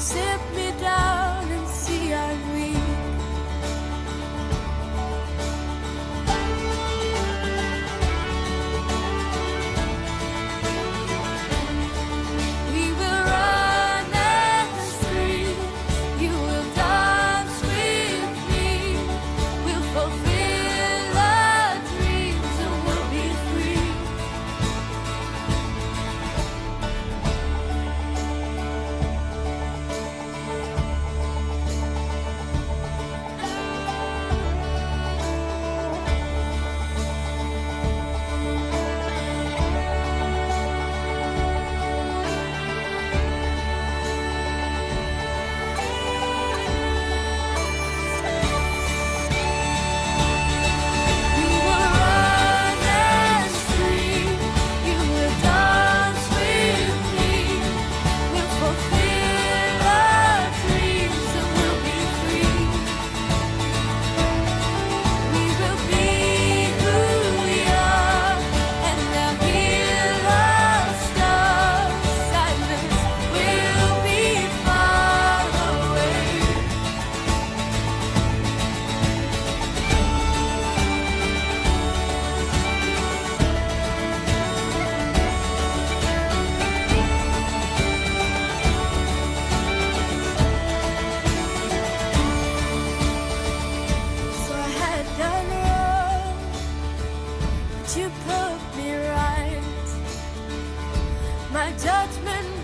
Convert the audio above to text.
When put me right. My judgment